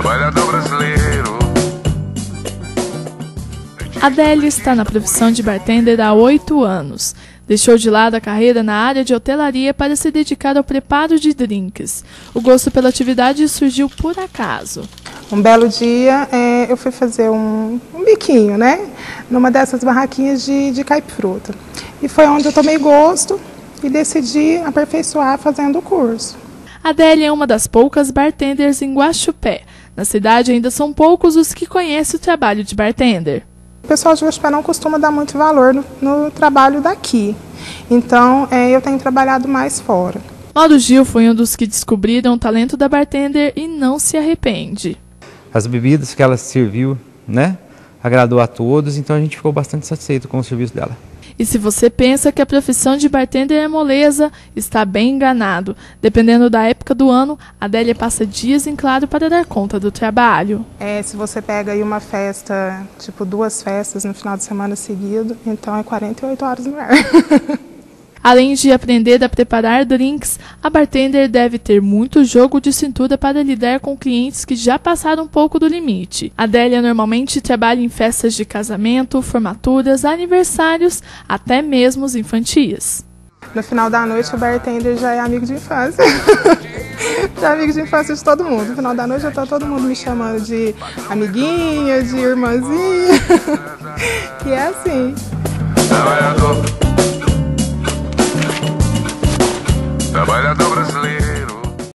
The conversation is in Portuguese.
trabalhador brasileiro. Adélio está na profissão de bartender há oito anos. Deixou de lado a carreira na área de hotelaria para se dedicar ao preparo de drinks. O gosto pela atividade surgiu por acaso. Um belo dia é, eu fui fazer um, um, biquinho, né? Numa dessas barraquinhas de, de. E foi onde eu tomei gosto e decidi aperfeiçoar fazendo o curso. Adélia é uma das poucas bartenders em Guaxupé, na cidade ainda são poucos os que conhecem o trabalho de bartender. O pessoal de Guaxupé não costuma dar muito valor no, no trabalho daqui. Então, é, eu tenho trabalhado mais fora. Mauro Gil foi um dos que descobriram o talento da bartender e não se arrepende. As bebidas que ela serviu, né, agradou a todos, então a gente ficou bastante satisfeito com o serviço dela. E se você pensa que a profissão de bartender é moleza, está bem enganado. Dependendo da época do ano, a Adélia passa dias em claro para dar conta do trabalho. É, se você pega aí uma festa, tipo duas festas no final de semana seguido, então é 48 horas no ar. Além de aprender a preparar drinks, a bartender deve ter muito jogo de cintura para lidar com clientes que já passaram um pouco do limite. Adélia normalmente trabalha em festas de casamento, formaturas, aniversários, até mesmo os infantis. No final da noite, o bartender já é amigo de infância. já é amigo de infância de todo mundo. No final da noite, já está todo mundo me chamando de amiguinha, de irmãzinha. e é assim. Olha a brasileira.